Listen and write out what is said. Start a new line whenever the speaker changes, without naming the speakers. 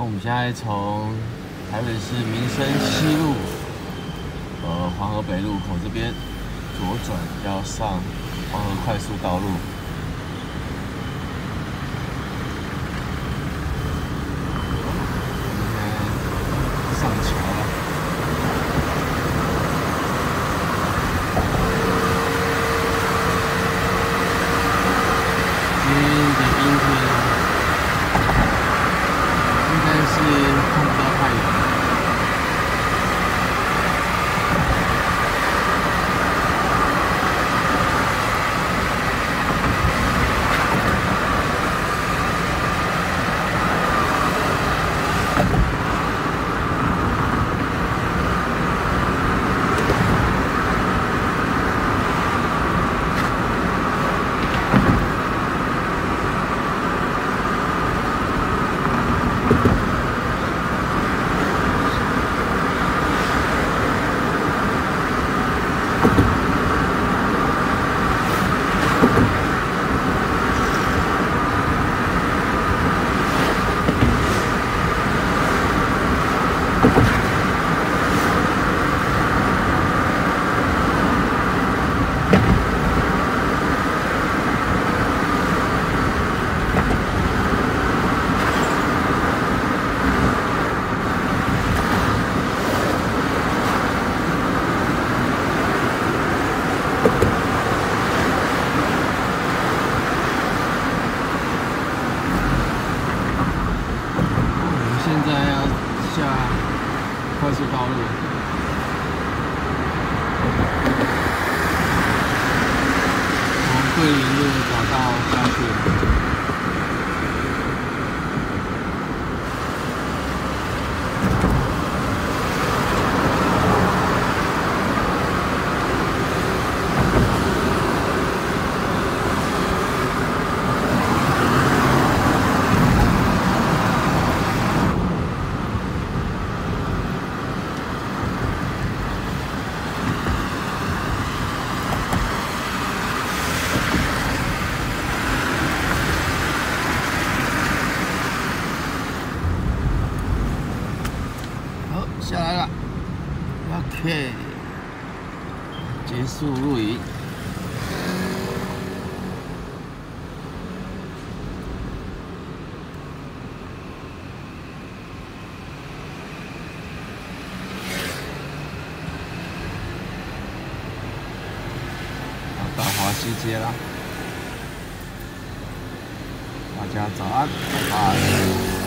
我们现在从台北市民生西路，呃，黄河北路口这边左转，要上黄河快速道路。在要下快速道路，从桂林路找到下去。下来了。OK，结束录影。到华西街了，大家早安，拜拜。